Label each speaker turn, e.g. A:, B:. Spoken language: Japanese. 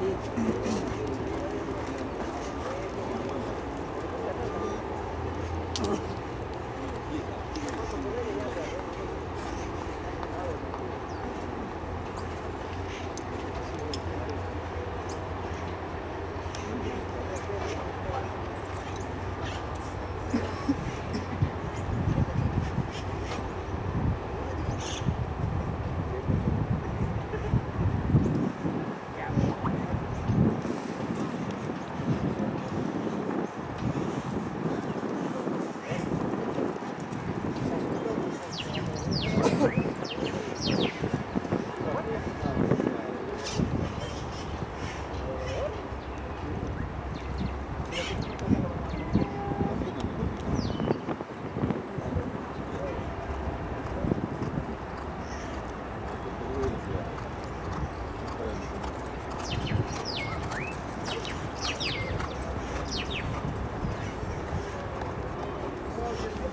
A: し。
B: Thank you.